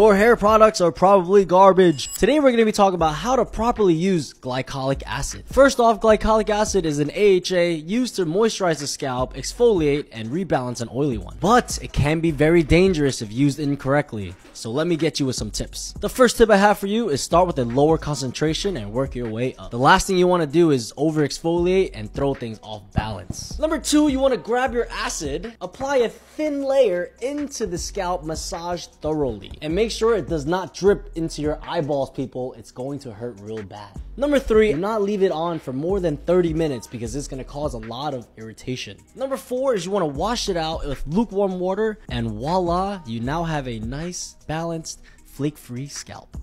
Your hair products are probably garbage. Today we're going to be talking about how to properly use glycolic acid. First off, glycolic acid is an AHA used to moisturize the scalp, exfoliate, and rebalance an oily one. But it can be very dangerous if used incorrectly. So let me get you with some tips. The first tip I have for you is start with a lower concentration and work your way up. The last thing you want to do is over exfoliate and throw things off balance. Number two, you want to grab your acid, apply a thin layer into the scalp, massage thoroughly, and make sure it does not drip into your eyeballs, people. It's going to hurt real bad. Number three, do not leave it on for more than 30 minutes because it's going to cause a lot of irritation. Number four is you want to wash it out with lukewarm water and voila, you now have a nice, balanced, flake-free scalp.